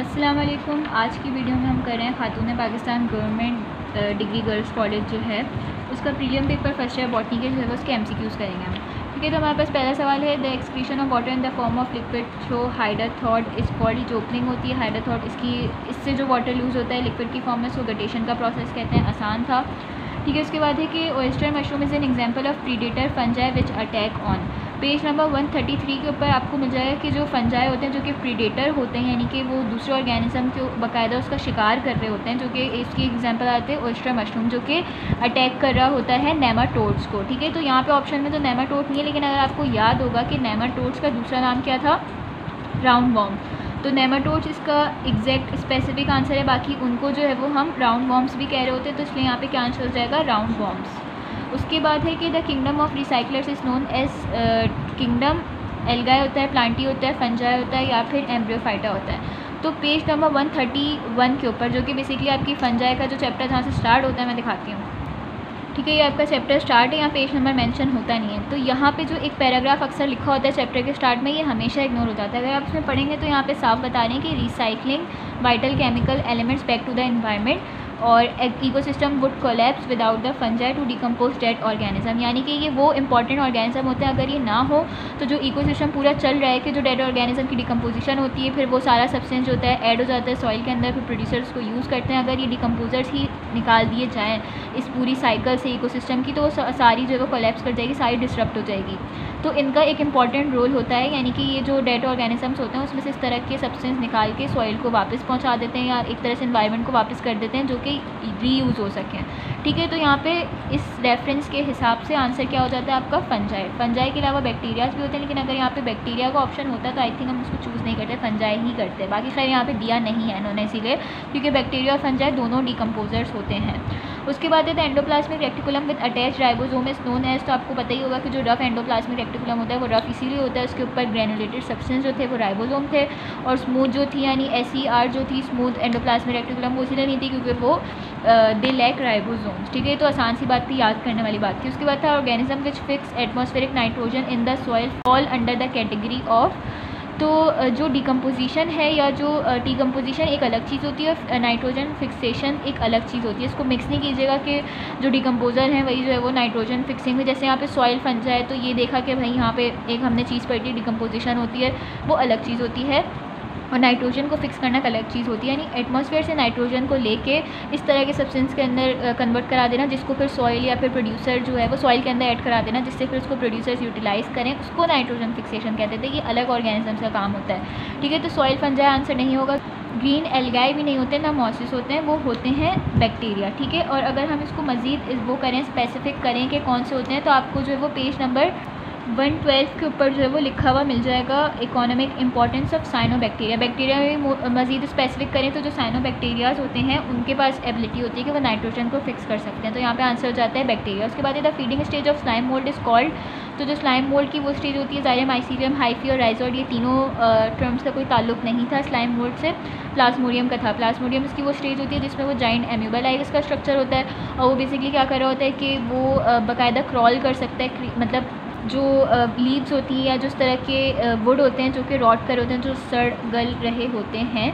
अस्सलाम वालेकुम आज की वीडियो में हम कर रहे हैं Khatoon Pakistan government degree girls college जो है, उसका prelim paper first year botany के है, उसके एम करेंगे हम। ठीक है तो हमारे पास पहला सवाल है the excretion of water in the form of liquid through हाइडर थॉट इस बॉडी जो ओपनिंग होती है हाइडर थॉट इसकी, इससे जो वाटर लूज़ होता है लिक्विड की फॉर्म में, उसको गटेशन का प्रोसेस कहते हैं, आसान था। ठीक है, उसके बाद है कि oyster mushroom is an example of predator fungi which attack on page number 133 के ऊपर आपको मिल जाएगा कि जो फंजाई होते हैं, जो कि प्रीडेटर होते हैं, यानी कि वो दूसरे ऑर्गेनिज्म के बाकायदा उसका शिकार कर रहे होते हैं, जो कि इसकी एग्जांपल आते हैं ओस्ट्रा मशरूम जो कि अटैक कर रहा होता है नेमाटोड्स को, ठीक है? तो यहाँ पे ऑप्शन में तो नेमाटोड नहीं है, लेकिन अगर आपको याद होगा कि नेमाटोड्स का दूसरा नाम क्या था? राउंड वॉम तो नेमाटोड्स इसका एग्जैक्ट स्पेसिफिक आंसर है, बाकी उनको जो है वो हम राउंड वॉम्स भी कह रहे होते हैं तो इसलिए यहाँ पे क्या आंसर हो जाएगा? राउंड वॉम्स उसके बाद है कि the kingdom of recyclers is known as kingdom algae होता है प्लांटी होता है फंजाई होता है, या फिर एम्ब्रियोफाइटा होता है। तो page number one thirty one के ऊपर, जो कि बेसिकली आपकी फंजाई का जो चैप्टर जहाँ से स्टार्ट होता है, मैं दिखाती हूँ। ठीक है, ये आपका चैप्टर स्टार्ट है, यहाँ पेज नंबर मेंशन होता नहीं है। तो यहाँ पे जो एक पैराग्राफ अक्सर लिखा होता है चैप्टर के स्टार्ट में, ये हमेशा इग्नोर हो जाता है। अगर आप इसमें पढ़ेंगे तो यहाँ पे साफ़ बता रहे हैं कि recycling vital chemical elements back to the environment और ecosystem would collapse without the fungi to decompose dead organism यानी कि ये वो इंपॉर्टेंट ऑर्गेनिज्म होते हैं, अगर ये ना हो तो जो इकोसिस्टम पूरा चल रहा है कि जो डेड ऑर्गेनिज्म की डिकम्पोजिशन होती है, फिर वो सारा सब्सटेंस जो होता है ऐड हो जाता है सॉइल के अंदर, फिर प्रोड्यूसर्स को यूज़ करते हैं। अगर ये डिकम्पोजर्स ही निकाल दिए जाएँ इस पूरी साइकिल से इको की तो सारी जो है वो कोलेप्स कर जाएगी, सारी डिस्टर्प्ट हो जाएगी। तो इनका एक इंपॉर्टेंट रोल होता है, यानी कि ये जो डेड ऑर्गेनिजम्स होते हैं, उसमें से इस तरह के सब्सटेंस निकाल के सॉइल को वापस पहुँचा देते हैं या एक तरह से इन्वायरमेंट को वापस कर देते हैं, जो कि रीयूज़ हो सकें। ठीक है तो यहाँ पे इस रेफरेंस के हिसाब से आंसर क्या हो जाता है आपका फंजाई फंजाई के अलावा बैक्टीरियाज भी होते हैं, लेकिन अगर यहाँ पे बैक्टीरिया का ऑप्शन होता है तो आई थिंक हम उसको चूज़ नहीं करते फंजाई ही करते बाकी खैर, यहाँ पे दिया नहीं है इन्होंने, इसीलिए क्योंकि बैक्टीरिया और फंजाई दोनों डिकम्पोजर्स होते हैं। उसके बाद है तो endoplasmic reticulum with attach ribosome is known as तो आपको पता ही होगा कि जो रफ एंडोप्लाज्मिक रेक्टिकुलम होता है, वो रफ इसीलिए होता है, उसके ऊपर ग्रेनुलेटेड सब्सटेंस जो थे, वो राइबोसोम थे, और स्मूथ जो थी, यानी एस आर जो थी स्मूथ एंडोप्लाज्मिक रेक्टिकुलम वो इसीलिए नहीं थी, क्योंकि वो दे लैक राइबोसोम्स ठीक है तो आसान सी बात थी, याद करने वाली बात थी। उसके बाद था organism which fix atmospheric nitrogen in the soil fall under the category of तो जो डिकम्पोजिशन है या जो डिकम्पोजिशन एक अलग चीज़ होती है नाइट्रोजन फिक्सेशन एक अलग चीज़ होती है। इसको मिक्स नहीं कीजिएगा कि जो डिकम्पोज़र है वही जो है वो नाइट्रोजन फिक्सिंग है जैसे यहाँ पे सॉइल फंस जाए तो ये देखा कि भाई यहाँ पे एक हमने चीज़ पढ़ी डिकम्पोजिशन होती है, वो अलग चीज़ होती है। और नाइट्रोजन को फिक्स करना एक अलग चीज़ होती है। यानी एटमॉस्फेयर से नाइट्रोजन को लेके इस तरह के सब्सटेंस के अंदर कन्वर्ट करा देना, जिसको फिर सॉइल या फिर प्रोड्यूसर जो है वो सॉइल के अंदर ऐड करा देना, जिससे फिर उसको प्रोड्यूसर्स यूटिलाइज़ करें, उसको नाइट्रोजन फिक्सेशन कहते थे। कि अलग ऑर्गेनिज्म का काम होता है। ठीक है तो सॉइल फंजाई आंसर नहीं होगा। ग्रीन एल्गाई भी नहीं होते, ना मॉसिस होते हैं, वो होते हैं बैक्टीरिया ठीक है? और अगर हम इसको मज़ीद वो करें स्पेसिफिक करें कि कौन से होते हैं तो आपको जो है वो पेज नंबर वन ट्वेल्व के ऊपर जो है वो लिखा हुआ मिल जाएगा economic importance of cyanobacteria bacteria में मजीद स्पेसिफिक करें तो जो साइनो बैक्टीरियाज होते हैं, उनके पास एबिलिटी होती है कि वो नाइट्रोजन को फिक्स कर सकते हैं। तो यहाँ पे आंसर हो जाता है बैक्टीरिया उसके बाद the feeding stage of slime mould is called तो जो स्लाइम मोल्ड की वो स्टेज होती है जायम आइसीरियम हाइफी और राइजोड ये तीनों टर्म्स का कोई ताल्लुक नहीं था स्लाइम मोल्ड से। प्लास्मोडियम का था। प्लास्मोडियम इसकी वो स्टेज होती है जिसमें वो जाइंट एम्यूबल आइगस का स्ट्रक्चर होता है। और वो बेसिकली क्या कर रहा होता है कि वो बाकायदा क्रॉल कर सकता है मतलब जो लीव्स होती है या जिस तरह के वुड होते हैं, जो कि रॉट कर होते हैं, जो सड़ गल रहे होते हैं,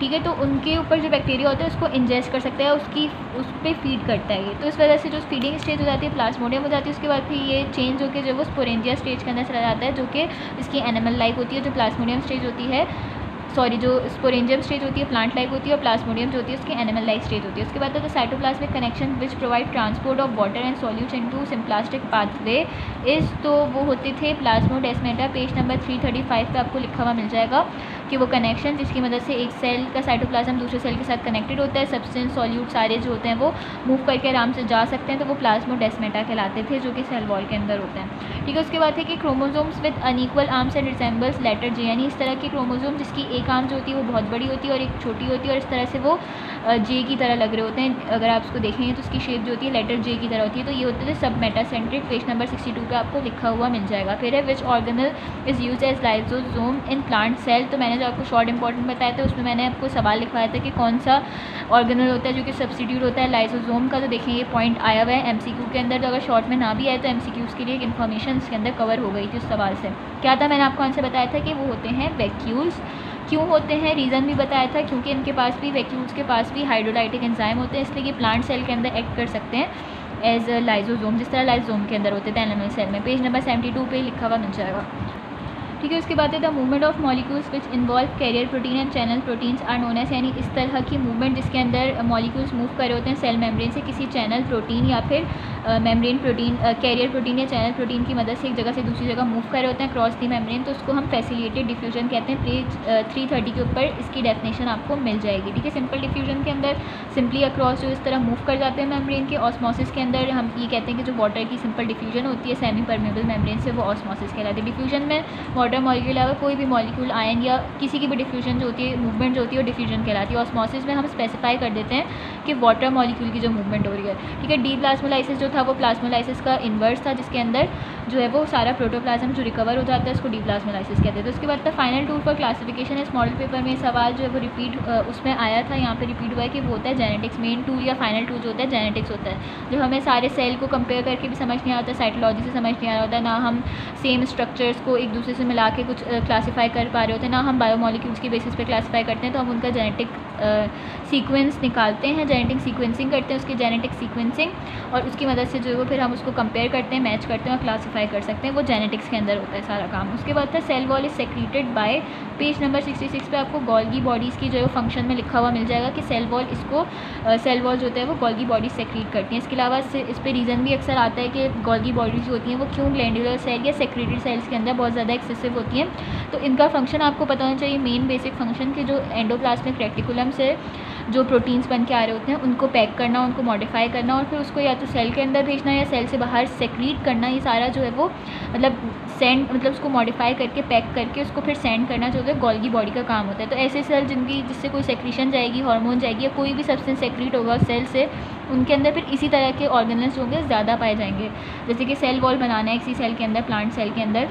ठीक है? तो उनके ऊपर जो बैक्टीरिया होता है, उसको इंजेस्ट कर सकता है, उसकी, उस पर फ़ीड करता है ये। तो इस वजह से जो फीडिंग स्टेज हो जाती है प्लास्मोडियम हो जाती है, उसके बाद फिर ये चेंज होकर जो वो स्पोरेंजिया स्टेज के अंदर चला जाता है, जो कि इसकी एनिमल लाइफ होती है, जो प्लास्मोडियम स्टेज होती है। सॉरी, जो स्पोरेंजियम स्टेज होती है प्लांट लाइक होती है और प्लास्मोडियम जो होती है, उसकी एनिमल लाइक स्टेज होती है। उसके बाद होता है cytoplasmic connection which provide transport of water and solution to symplastic pathway is तो वो होते थे plasmodesmata page number three thirty five पर आपको लिखा हुआ मिल जाएगा। कि वो कनेक्शन जिसकी मदद से एक सेल का साइटोप्लाज्म दूसरे सेल के साथ कनेक्टेड होता है सब्सटेंस सॉल्यूट सारे जो होते हैं वो मूव करके आराम से जा सकते हैं तो वो प्लाज्मोडेस्मेटा कहलाते थे, जो कि सेल वॉल के अंदर होते हैं। ठीक है, उसके बाद है कि chromosomes with unequal arms and resembles letter J यानी इस तरह की क्रोमोजोम जिसकी एक आर्म जो होती है वो बहुत बड़ी होती है और एक छोटी होती है और इस तरह से वो जे की तरह लग रहे होते हैं। अगर आप उसको देखेंगे तो उसकी शेप जो होती है लेटर जे की तरह होती है। तो ये होते थे सब metacentric page number sixty two का आपको लिखा हुआ मिल जाएगा। फिर है which organelle is use as lysosome in plant cell तो मैंने जो आपको शॉर्ट इंपॉर्टेंट बताया था, उसमें मैंने आपको सवाल लिखवाया था कि कौन सा ऑर्गेनल होता है जो कि सब्सिट्यूट होता है लाइजोजोम का। तो देखें, ये पॉइंट आया हुआ है एमसीक्यू के अंदर। तो अगर शॉर्ट में ना भी आए तो एम के लिए एक इन्फॉर्मेशन इसके अंदर कवर हो गई थी उस सवाल से। क्या था? मैंने आपको आंसर बताया था कि वो होते हैं वैक्यूल्स क्यों होते हैं? रीज़न भी बताया था, क्योंकि इनके पास भी वैक्यूल्स के पास भी हाइड्रोलाइटिक एंजाइम होते हैं, इसलिए कि प्लांट सेल के अंदर एक्ट कर सकते हैं एज अ लाइजोजोम जिस तरह लाइजोम के अंदर होते हैं एनिमल सेल में। पेज नंबर सेवेंटी टू पे लिखा हुआ मिल जाएगा। ठीक है, उसके बाद है the movement of molecules which involve carrier protein and channel proteins are known as यानी इस तरह की मूवमेंट जिसके अंदर मॉलिक्यूल्स मूव कर रहे होते हैं सेल मेम्ब्रेन से किसी चैनल प्रोटीन या फिर मेम्ब्रेन प्रोटीन कैरियर प्रोटीन या चैनल प्रोटीन की मदद से एक जगह से दूसरी जगह मूव कर रहे होते हैं क्रॉस दी मेम्ब्रेन तो उसको हम फैसिलिटेड डिफ्यूजन कहते हैं। पेज थ्री थर्टी के ऊपर इसकी डेफिनेशन आपको मिल जाएगी, ठीक है? सिंपल डिफ्यूजन के अंदर सिंपली अक्रॉस जो इस तरह मूव कर जाते हैं मेम्ब्रेन के ऑस्मोसिस के अंदर हम ये कहते हैं कि जो वाटर की सिंपल डिफ्यूजन होती है सेमी परमेबल मेम्ब्रेन से वो ऑस्मोसिस कहलाती है। डिफ्यूजन में वाटर मॉलिक्यूल अलावा कोई भी मॉलिक्यूल आयन या किसी की भी डिफ्यूजन जो होती है मूवमेंट जो होती है वो डिफ्यूजन कहलाती है। ऑस्मोसिस में हम स्पेसिफाई कर देते हैं कि वाटर मॉलिक्यूल की जो मूवमेंट हो रही है। ठीक है डी प्लाज्मोलाइसिस जो था, वो प्लाज्मोलाइसिस का इन्वर्स था, जिसके अंदर जो है वो सारा प्रोटोप्लाज्म जो रिकवर हो जाता है, उसको डी प्लाज्मोलाइसिस कहते हैं। तो उसके बाद का फाइनल टूर फॉर क्लासिफिकेशन इस मॉडल पेपर में सवाल जो है वो रिपीट उसमें आया था, यहाँ पर रिपीट हुआ है कि वो होता है जेनेटिक्स मेन टूर या फाइनल टूर जो होता है जेनेटिक्स होता है। जो हमें सारे सेल को कंपेयर करके भी समझ नहीं आता साइकोलॉजी से समझ नहीं आ रहा होता, ना हम सेम स्ट्रक्चर्स को एक दूसरे से के कुछ क्लासीफाई कर पा रहे होते हैं। ना हम बायोमोलिक्यूल्स की बेसिस पे क्लासीफाई करते हैं तो हम उनका जेनेटिक सीक्वेंस निकालते हैं जेनेटिक सीक्वेंसिंग करते हैं, उसकी जेनेटिक सीक्वेंसिंग और उसकी मदद से जो है वो फिर हम उसको कंपेयर करते हैं मैच करते हैं और क्लासीफाई कर सकते हैं। वो जेनेटिक्स के अंदर होता है सारा काम। उसके बाद था cell wall is secreted by page number sixty six पे आपको गोल्गी बॉडीज़ की जो है फ़ंक्शन में लिखा हुआ मिल जाएगा कि सेल वॉल इसको सेल वॉल जो होता है वो गोल्गी बॉडी सेक्रेट करती हैं। इसके अलावा इस पर रीज़न भी अक्सर आता है कि गोल्गी बॉडीज़ होती हैं वो क्यों ग्लैंडुलर सेल या सेक्रेटेड सेल्स के अंदर बहुत ज़्यादा एक्सेसिव होती हैं। तो इनका फ़ंक्शन आपको पता होना चाहिए मेन बेसिक फ़ंक्शन के जो एंडोप्लाज्मिक रेक्टिकुलम से जो प्रोटीन्स बन के आ रहे होते हैं, उनको पैक करना, उनको मॉडिफाई करना और फिर उसको या तो सेल के अंदर भेजना या सेल से बाहर सेक्रीट करना, ये सारा जो है वो मतलब सेंड मतलब उसको मॉडिफाई करके पैक करके उसको फिर सेंड करना जो है, गोल्गी बॉडी का काम होता है। तो ऐसे सेल जिनकी, जिससे कोई सेक्रीशन जाएगी हार्मोन जाएगी या कोई भी सब्सटेंस सेक्रीट होगा सेल से, उनके अंदर फिर इसी तरह के ऑर्गेनल्स होंगे, ज़्यादा पाए जाएँगे। जैसे कि सेल वॉल बनाना है इसी सेल के अंदर प्लांट सेल के अंदर।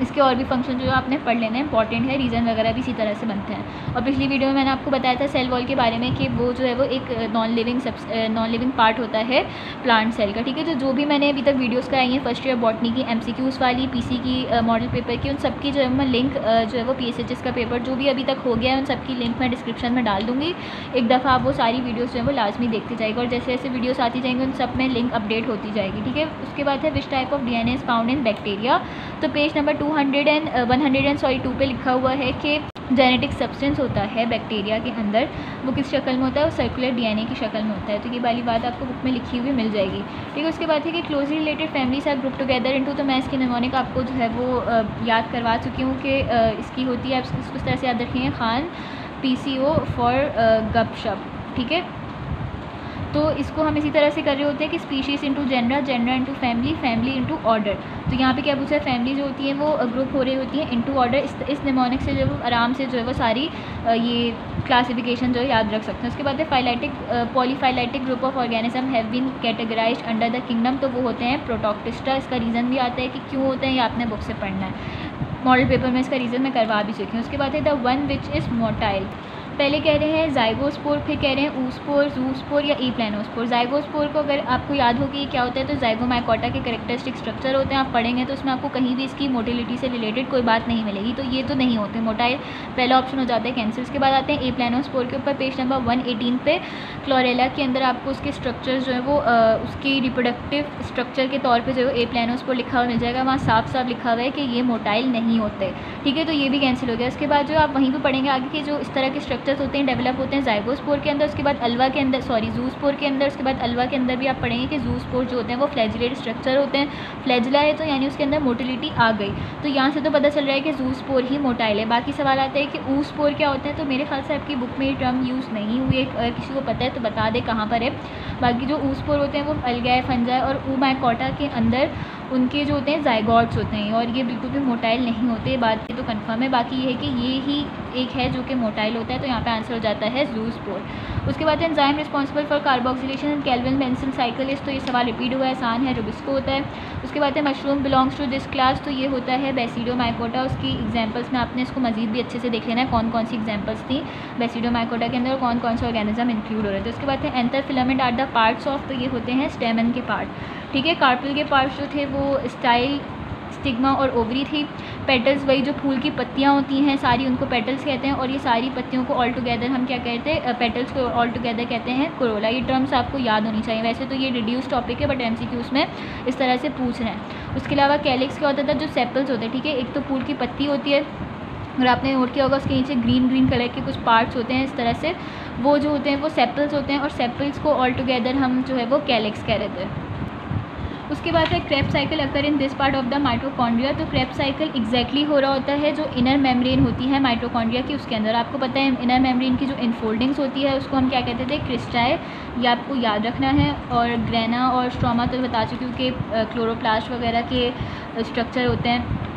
इसके और भी फ़ंक्शन जो है आपने पढ़ लेने इंपॉर्टेंट है रीज़न वगैरह भी इसी तरह से बनते हैं। और पिछली वीडियो में मैंने आपको बताया था सेल वॉल के बारे में कि वो जो है वो एक नॉन लिविंग सब नॉन लिविंग पार्ट होता है प्लांट सेल का, ठीक है? तो जो भी मैंने अभी तक वीडियोज़ कराई हैं फ़र्स्ट ईयर बॉटनी की एम वाली पीसी की मॉडल पेपर की, उन सबकी जो है मैं लिंक जो है वो पीएसएचएस का पेपर जो भी अभी तक हो गया है, उन सबकी लिंक मैं डिस्क्रिप्शन में डाल दूँगी। एक दफ़ा आप वो सारी वीडियोज़ जो है वो लाजमी देखते जाएगी और जैसे जैसे वीडियोस आती जाएँगी, उन सब में लिंक अपडेट होती जाएगी, ठीक है? उसके बाद है which type of D N A's found in bacteria तो page number two hundred and one hundred and sorry two पे लिखा हुआ है कि जेनेटिक सब्सटेंस होता है बैक्टीरिया के अंदर। वो किस शक्ल में होता है? वो सर्कुलर डीएनए की शक्ल में होता है। तो ये वाली बात आपको बुक में लिखी हुई मिल जाएगी। ठीक है, उसके बाद है कि closely related families are group together into तो मैं इसकी निमोनिक आपको जो है वो याद करवा चुकी हूँ कि इसकी होती है। आप इस तरह से याद रखेंगे, Khan P C O for गपशप। ठीक है? तो इसको हम इसी तरह से कर रहे होते हैं कि species into gender gender into family family into order तो यहाँ पे क्या पूछा है? फैमिली जो होती है वो ग्रुप हो रही होती है इंटू ऑर्डर इस इस निमोनिक से जो आराम से जो है वो सारी ये क्लासिफिकेशन जो है याद रख सकते हैं। उसके बाद है phyletic polyphyletic group of organism have been categorize under the kingdom तो वो होते हैं प्रोटोक्टिस्टा इसका रीज़न भी आता है कि क्यों होते हैं ये आपने बुक से पढ़ना है। मॉडल पेपर में इसका रीज़न मैं करवा भी चुकी हूँ। उसके बाद है the one which is motile पहले कह रहे हैं जाइगोस्पोर, फिर कह रहे हैं ऊस्पोर, जूस्पोर या ई प्लानोस्पोर जाइगोस्पोर को अगर आपको याद हो कि ये क्या होता है तो जाइगोमाइकोटा के करेक्टरिस्टिक स्ट्रक्चर होते हैं। आप पढ़ेंगे तो उसमें आपको कहीं भी इसकी मोटिलिटी से रिलेटेड कोई बात नहीं मिलेगी तो ये तो नहीं होते। मोटाइल पहला ऑप्शन हो जाता है कैंसर उसके बाद आते हैं ए प्लानोस्पोर के ऊपर पेज नंबर वन एटीन पे। क्लोरेला के अंदर आपको उसके स्ट्रक्चर जो है वो उसकी रिप्रोडक्टिव स्ट्रक्चर के तौर पर जो है ए प्लानोस्पोर लिखा हुआ मिल जाएगा। वहाँ साफ़ साफ़ लिखा हुआ है कि ये मोटाइल नहीं होते। ठीक है तो ये भी कैंसिल हो गया। उसके बाद जो आप वहीं पर पढ़ेंगे आगे के जो इस तरह के स्ट्रक्चर्स होते हैं डेवलप होते हैं जाइगोस्पोर के अंदर, उसके बाद अलवा के अंदर सॉरी जूस्पोर के अंदर, उसके बाद अलवा के अंदर भी आप पढ़ेंगे कि जूस्पोर जो होते हैं वो फ्लैजिलेट स्ट्रक्चर होते हैं। फ्लैजिला है तो यानी उसके अंदर मोटिलिटी आ गई। तो यहाँ से तो पता चल रहा है कि जूस्पोर ही मोटाइल है। बाकी सवाल आता है कि ऊस्पोर क्या होता है तो मेरे ख्याल से आपकी बुक में ये टर्म यूज़ नहीं हुई है। किसी को पता है तो बता दे कहाँ पर है। बाकी जो ऊसपोर होते हैं वो अलगाए फंजाए और ऊ मैकोटा के अंदर उनके जो होते हैं जाइगॉड्स होते हैं, और ये बिल्कुल भी मोटाइल नहीं होते बात ये तो कन्फर्म है। बाकी ये है कि ये ही एक है जो कि मोटाइल होता है तो यहाँ पे आंसर हो जाता है जूसपोर उसके बाद enzyme responsible for carboxylation and Calvin Benson cycles तो ये सवाल रिपीट हुआ है, आसान है रुबिस्को होता है। उसके बाद है mushroom belongs to this class तो ये होता है बेसिडो माइकोटा उसकी एग्जाम्पल्स में आपने इसको मजीद भी अच्छे से देख लेना है कौन कौन सी एग्जाम्पल्स थी बेसिडो माइकोटा के अंदर कौन कौन से ऑर्गेनिज्म इंक्लूड हो रहे थे। उसके बाद है anther filament are the parts of तो ये होते हैं स्टेमन के पार्ट ठीक है कार्पल के पार्ट्स जो थे, वो स्टाइल स्टिग्मा और ओवरी थी। पेटल्स वही जो फूल की पत्तियाँ होती हैं, सारी उनको पेटल्स कहते हैं और ये सारी पत्तियों को ऑल टुगेदर हम क्या कहते हैं पेटल्स को ऑल टुगेदर कहते हैं कोरोला ये टर्म्स आपको याद होनी चाहिए। वैसे तो ये रिड्यूस टॉपिक है बट एम उसमें इस तरह से पूछ रहे हैं। उसके अलावा कैलिक्स क्या होता था, जो सेपल्स होते हैं, ठीक है? एक तो फूल की पत्ती होती है और आपने नोट किया होगा, उसके नीचे ग्रीन ग्रीन कलर के कुछ पार्ट्स होते हैं, इस तरह से। वो जो होते हैं, वो सेपल्स होते हैं और सेपल्स को ऑल टुगेदर हम जो है वो कैलिक्स कह रहे थे। उसके बाद है Krebs cycle occur in this part of the mitochondria तो क्रैप साइकिल एक्जैक्टली हो रहा होता है जो इनर मेम्ब्रेन होती है माइट्रोकॉन्ड्रिया की उसके अंदर. आपको पता है इनर मेम्ब्रेन की जो इनफोल्डिंग्स होती है उसको हम क्या कहते थे? क्रिस्टाए ये आपको याद रखना है. और ग्रेना और स्ट्रोमा तो बता चुकी हूँ कि क्लोरोप्लास्ट वगैरह के स्ट्रक्चर होते हैं.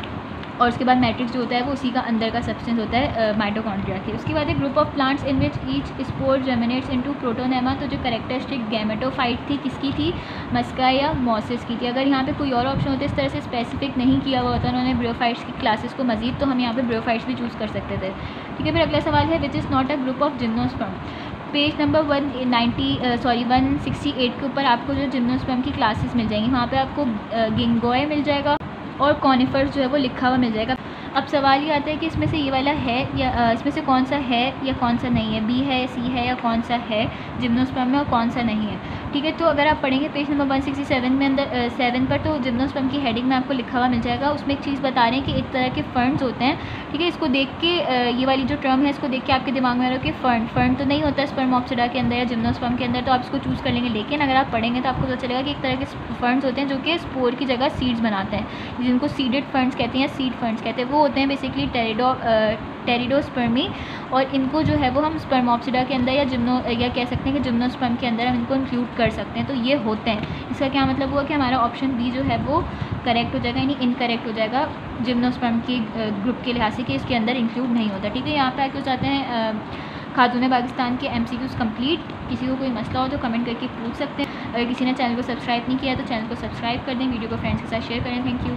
और उसके बाद मैट्रिक्स जो होता है वो उसी का अंदर का सब्सटेंस होता है माइटोकॉन्ड्रिया के। उसके बाद एक group of plants in which each spore germinates into protonema तो जो करेक्टरिस्टिक गैमेटोफाइट थी, किसकी थी? मस्का या मॉसिस की थी। अगर यहाँ पे कोई और ऑप्शन होते, इस तरह से स्पेसिफिक नहीं किया हुआ होता, उन्होंने ब्रियोफाइट्स की क्लासेस को मजीद तो हम यहाँ पे ब्रियोफाइट्स भी चूज़ कर सकते थे। ठीक है, फिर अगला सवाल है which is not a group of gymnosperm page number one ninety sorry one sixty eight के ऊपर आपको जो जिम्नोस्पर्म की क्लासेस मिल जाएँगी, वहाँ पे आपको गिंगोए मिल जाएगा। और कॉनिफर्स जो है वो लिखा हुआ मिल जाएगा। अब सवाल ये आता है कि इसमें से ये वाला है या इसमें से कौन सा है या कौन सा नहीं है? बी है सी है या कौन सा है? जिम्नोस्पर्म में और कौन सा नहीं है? ठीक है तो अगर आप पढ़ेंगे पेज नंबर 167 में अंदर सेवन पर तो जिम्नोस्पर्म की हेडिंग में आपको लिखा हुआ मिल जाएगा। उसमें एक चीज़ बता रहे हैं कि एक तरह के फंड्स होते हैं। ठीक है, इसको देख के ये वाली जो टर्म है, इसको देख के आपके दिमाग में आ रहा कि फंड फंड तो नहीं होता स्पर्मोप्सिडा के अंदर या जिम्नोस्पर्म के अंदर तो आप इसको चूज़ कर लेंगे। लेकिन अगर आप पढ़ेंगे तो आपको पता चलेगा कि एक तरह के फंड्स होते हैं जो कि स्पोर की जगह सीड्स बनाते हैं। जिनको सीडेड फंड्स कहते हैं या सीड फंड्स कहते हैं, वो होते हैं बेसिकली टेरिडो टेरिडोस्पर्मी और इनको जो है वो हम स्पर्मोप्सिडा के अंदर या जिम्नो या कह सकते हैं कि जिम्नोस्पर्म के अंदर हम इनको इंक्लूड कर सकते हैं तो ये होते हैं। इसका क्या मतलब हुआ कि हमारा ऑप्शन बी जो है वो करेक्ट हो जाएगा, यानी इनकरेक्ट हो जाएगा जिम्नोस्पर्म की ग्रुप के लिहाज से कि इसके अंदर इंक्लूड नहीं होता। ठीक है, यहाँ पर आके चाहते हैं खातून पाकिस्तान के एम सी कंप्लीट किसी को कोई मसला हो तो कमेंट करके पूछ सकते हैं। अगर किसी ने चैनल को सब्सक्राइब नहीं किया तो चैनल को सब्सक्राइब कर दें, वीडियो को फ्रेंड्स के साथ शेयर करें। Thank you